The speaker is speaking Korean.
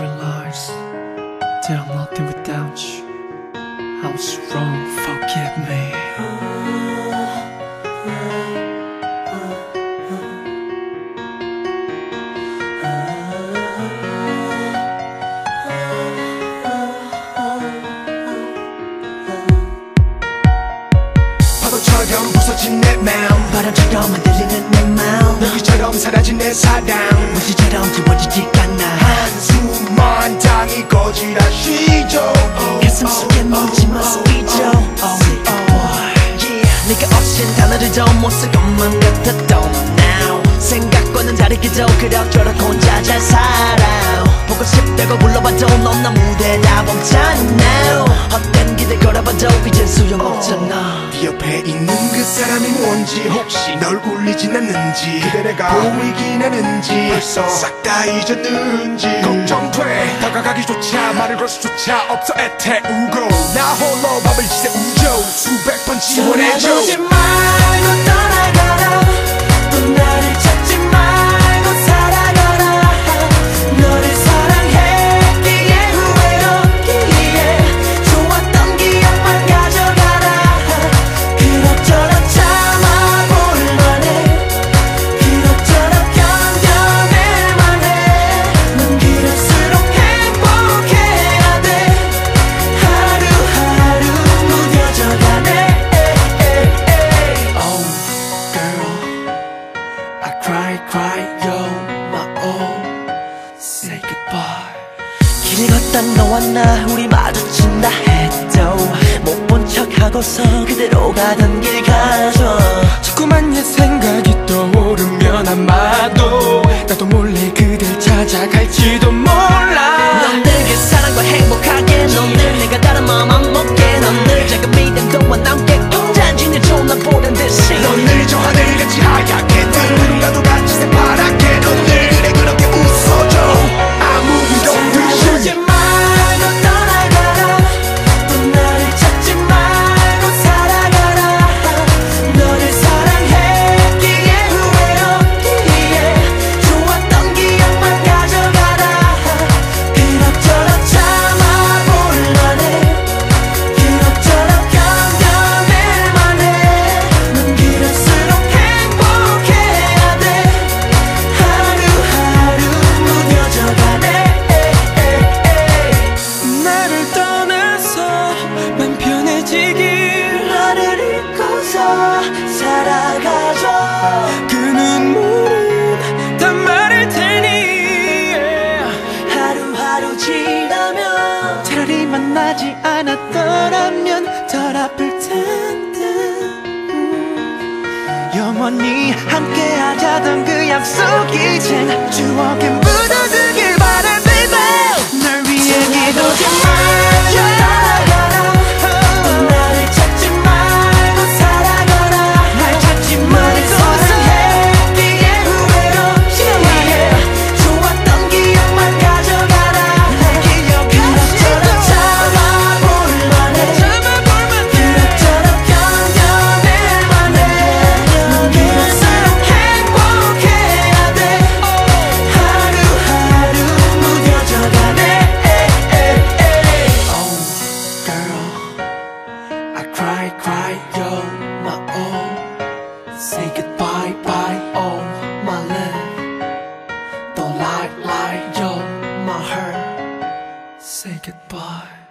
I that I'm nothing without you. I was wrong, forgive me. 바보처럼 부서진 내 맘, 바람처럼 흔들리는 내 맘, 너희처럼 사라진 내 사랑, 무지처럼 지워지지 않아. 한숨만 당이 거지라 쉬죠 가슴 속에 oh, oh. 네가 없인 단어를 더못쓸 것만 같았던 now. 생각과는 다르게도 그럭저럭 혼자 잘 살아 보고 싶다고 불러봐도 넌나 무대 다 멈잖아 헛된 기대 걸어봐도 이젠 소용없잖아. 네 옆에 있는 그 사람이 뭔지 혹시 널 울리진 않는지 그대 내가 보이긴 하는지 벌써 싹 다 잊었는지 걱정돼. 다가가기조차 말을 걸 수조차 없어 애태우고. 나 홀로 밤을 지새 우죠 수백 번 지원해줘 길 걷다 너와 나 우리 마주친다 해도 못 본 척하고서 그대로 가던 길 가죠. 자꾸만 옛 생각이 떠오르면 아마도 나도 몰래 그댈 찾아갈지도 몰라. 넌 내게 사랑과 행복하게 넌늘 내가 다른 마음 안 먹게 넌늘 작은 믿음 동안 남 만나지 않았더라면 덜 아플 텐데 음. 영원히 함께 하자던 그 약속 이젠 추억에 cry cry yo my all Say goodbye bye oh my love. Don't lie lie yo my heart. Say goodbye